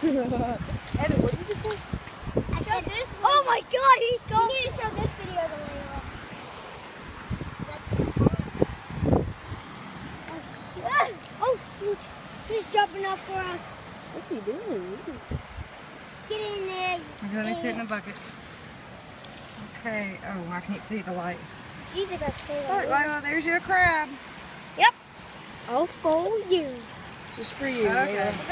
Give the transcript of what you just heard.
Evan, what did you just say? I said this one. Oh my god, he's going. You need to show this video to Layla. Oh shoot. Oh shoot. He's jumping up for us. What's he doing? Get in there. Okay, let me sit in the bucket. Okay. Oh, I can't see the light. He's gonna see Look. Layla, there's your crab. Yep. All for you. Just for you. Okay. Layla.